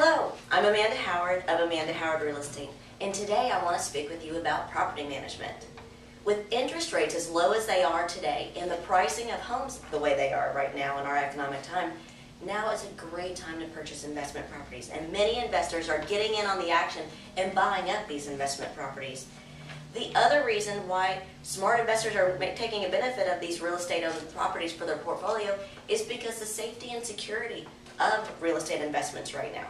Hello, I'm Amanda Howard of Amanda Howard Real Estate, and today I want to speak with you about property management. With interest rates as low as they are today and the pricing of homes the way they are right now in our economic time, now is a great time to purchase investment properties, and many investors are getting in on the action and buying up these investment properties. The other reason why smart investors are taking a benefit of these real estate owned properties for their portfolio is because the safety and security of real estate investments right now.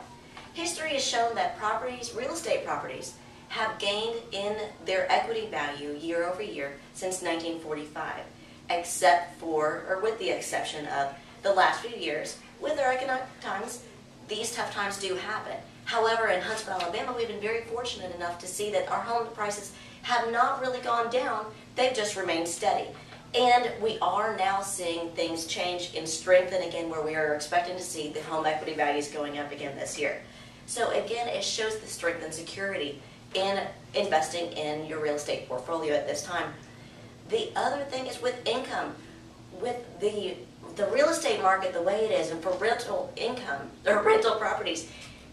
History has shown that properties, real estate properties, have gained in their equity value year over year since 1945, except for, or with the exception of the last few years. With our economic times, these tough times do happen. However, in Huntsville, Alabama, we've been very fortunate enough to see that our home prices have not really gone down, they've just remained steady. And we are now seeing things change and strengthen again where we are expecting to see the home equity values going up again this year. So again, it shows the strength and security in investing in your real estate portfolio at this time. The other thing is with income, with the the real estate market the way it is, and for rental income or rental properties,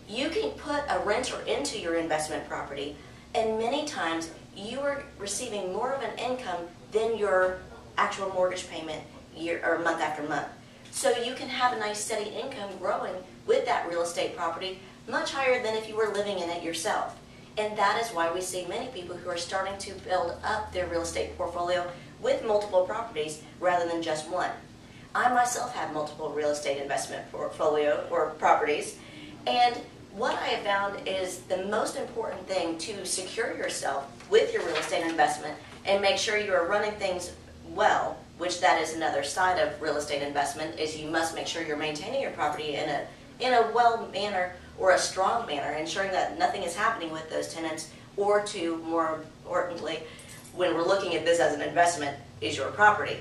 you can put a renter into your investment property, and many times you are receiving more of an income than your actual mortgage payment year or month after month. So you can have a nice steady income growing with that real estate property, much higher than if you were living in it yourself. And that is why we see many people who are starting to build up their real estate portfolio with multiple properties rather than just one. I myself have multiple real estate investment portfolio or properties, and what I have found is the most important thing to secure yourself with your real estate investment and make sure you are running things well, which that is another side of real estate investment, is you must make sure you're maintaining your property in a in a well manner or a strong manner, ensuring that nothing is happening with those tenants, or to more importantly, when we're looking at this as an investment, is your property.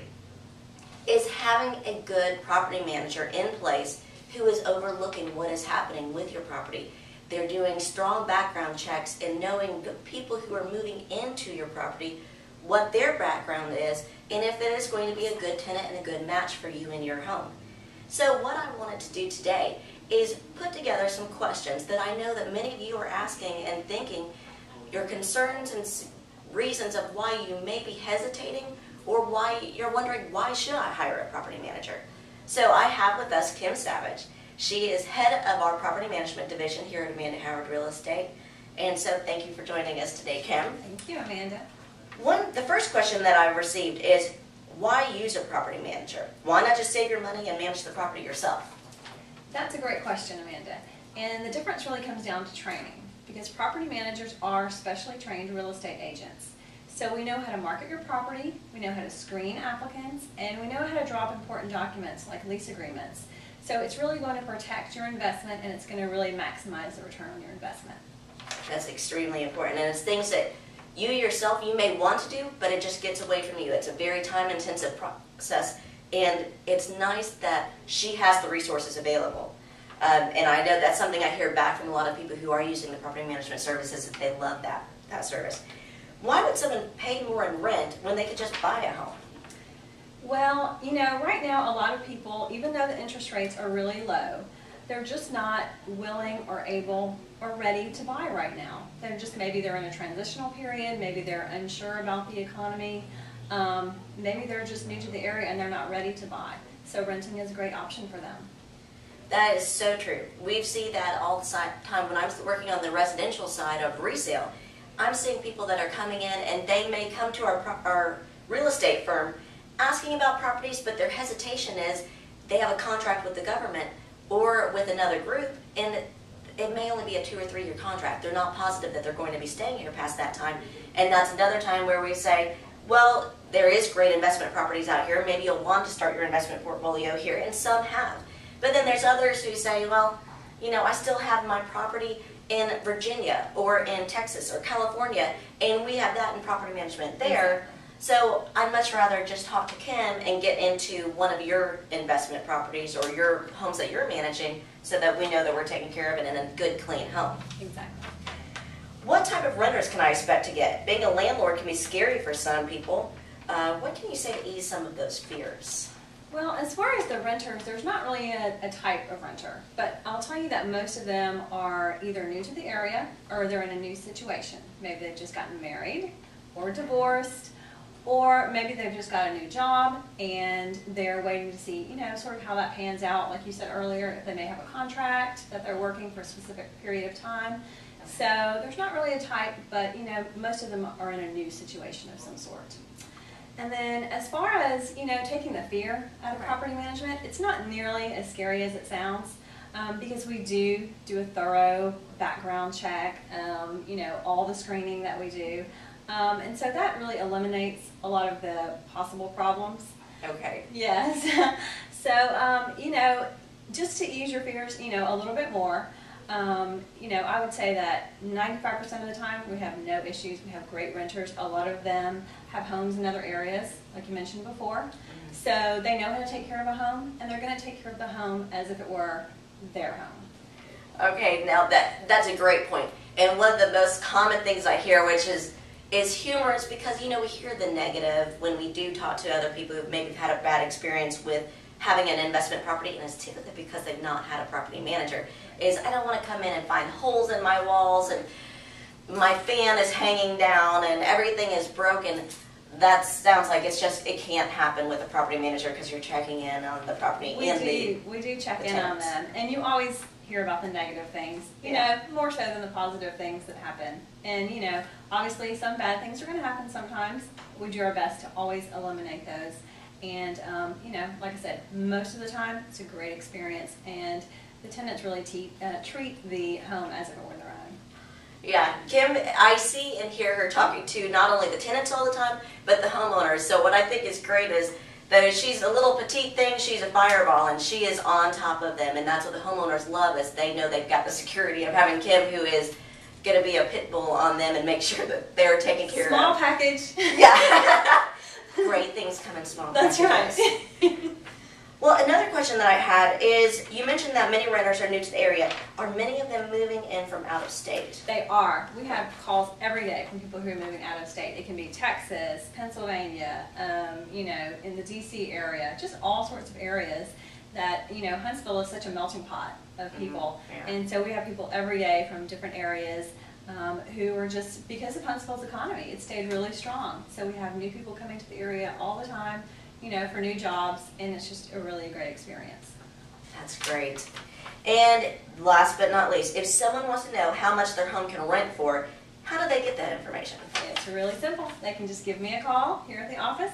Is having a good property manager in place who is overlooking what is happening with your property. They're doing strong background checks and knowing the people who are moving into your property, what their background is, and if it is going to be a good tenant and a good match for you in your home. So what I wanted to do today is put together some questions that I know that many of you are asking and thinking your concerns and reasons of why you may be hesitating or why you're wondering why should I hire a property manager. So I have with us Kim Savage. She is head of our property management division here at Amanda Howard Real Estate. And so thank you for joining us today, Kim. Thank you, Amanda. One, the first question that I've received is why use a property manager? Why not just save your money and manage the property yourself? That's a great question, Amanda. And the difference really comes down to training because property managers are specially trained real estate agents. So we know how to market your property, we know how to screen applicants, and we know how to draw up important documents like lease agreements. So it's really going to protect your investment and it's going to really maximize the return on your investment. That's extremely important. And it's things that you yourself, you may want to do, but it just gets away from you. It's a very time intensive process. And it's nice that she has the resources available. Um, and I know that's something I hear back from a lot of people who are using the property management services that they love that, that service. Why would someone pay more in rent when they could just buy a home? Well, you know, right now, a lot of people, even though the interest rates are really low, they're just not willing or able or ready to buy right now. They're just, maybe they're in a transitional period, maybe they're unsure about the economy, um, maybe they're just new to the area and they're not ready to buy. So renting is a great option for them. That is so true. We see that all the time when I was working on the residential side of resale. I'm seeing people that are coming in and they may come to our, our real estate firm asking about properties, but their hesitation is they have a contract with the government or with another group, and it may only be a two or three year contract. They're not positive that they're going to be staying here past that time. And that's another time where we say, well, there is great investment properties out here. Maybe you'll want to start your investment portfolio here, and some have. But then there's others who say, well, you know, I still have my property in Virginia or in Texas or California, and we have that in property management there. So I'd much rather just talk to Kim and get into one of your investment properties or your homes that you're managing so that we know that we're taking care of it in a good, clean home. Exactly. What type of renters can I expect to get? Being a landlord can be scary for some people. Uh, what can you say to ease some of those fears? Well, as far as the renters, there's not really a, a type of renter, but I'll tell you that most of them are either new to the area or they're in a new situation. Maybe they've just gotten married or divorced, or maybe they've just got a new job and they're waiting to see, you know, sort of how that pans out. Like you said earlier, they may have a contract that they're working for a specific period of time. So there's not really a type, but you know, most of them are in a new situation of some sort. And then as far as, you know, taking the fear out of Right. property management, it's not nearly as scary as it sounds um, because we do do a thorough background check, um, you know, all the screening that we do. Um, and so that really eliminates a lot of the possible problems. Okay. Yes. so, um, you know, just to ease your fears, you know, a little bit more, um, you know, I would say that 95% of the time we have no issues. We have great renters. A lot of them have homes in other areas, like you mentioned before. So they know how to take care of a home, and they're going to take care of the home as if it were their home. Okay, now that that's a great point. And one of the most common things I hear, which is is humorous, because you know we hear the negative when we do talk to other people who maybe have had a bad experience with having an investment property, and it's typically because they've not had a property manager. Is I don't want to come in and find holes in my walls and my fan is hanging down and everything is broken. That sounds like it's just it can't happen with a property manager because you're checking in on the property We and do, the we do check the in on them, and you always hear about the negative things, you Yeah. know, more so than the positive things that happen. And, you know, obviously some bad things are gonna happen sometimes. We do our best to always eliminate those. And, um, you know, like I said, most of the time, it's a great experience, and the tenants really te- uh, treat the home as if it were their own. Yeah, Kim, I see and hear her talking to not only the tenants all the time, but the homeowners. So what I think is great is that she's a little petite thing, she's a fireball, and she is on top of them. And that's what the homeowners love is they know they've got the security of having Kim, who is going to be a pit bull on them and make sure that they're taken care Small of. package. Yeah. come in small That's packages. right. Well, another question that I had is you mentioned that many renters are new to the area. Are many of them moving in from out of state? They are. We have calls every day from people who are moving out of state. It can be Texas, Pennsylvania, um, you know, in the DC area, just all sorts of areas that, you know, Huntsville is such a melting pot of people. yeah. And so we have people every day from different areas um, who are just, because of Huntsville's economy, it stayed really strong. So we have new people coming to the area all the time, you know, for new jobs, and it's just a really great experience. That's great. And last but not least, if someone wants to know how much their home can rent for, how do they get that information? It's really simple. They can just give me a call here at the office,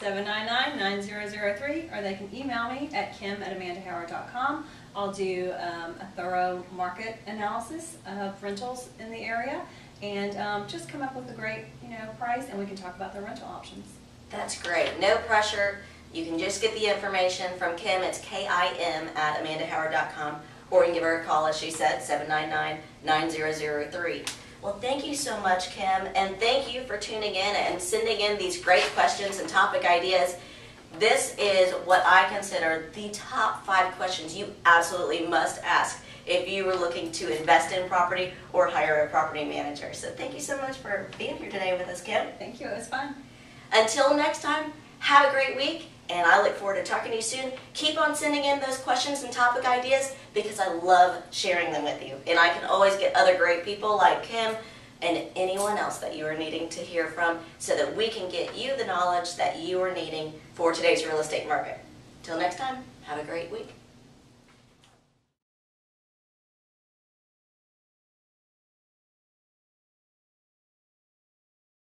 256-799-9003, or they can email me at kim@amandahoward.com. I'll do um, a thorough market analysis of rentals in the area and um, just come up with a great, you know, price, and we can talk about the rental options. That's great. No pressure. You can just get the information from Kim. It's K-I-M at amandahoward.com. Or you can give her a call, as she said, 799-9003. Well, thank you so much, Kim. And thank you for tuning in and sending in these great questions and topic ideas. This is what I consider the top five questions you absolutely must ask if you were looking to invest in property or hire a property manager. So thank you so much for being here today with us, Kim. Thank you. It was fun. Until next time, have a great week, and I look forward to talking to you soon. Keep on sending in those questions and topic ideas because I love sharing them with you. And I can always get other great people like Kim and anyone else that you are needing to hear from so that we can get you the knowledge that you are needing for today's real estate market. Till next time, have a great week.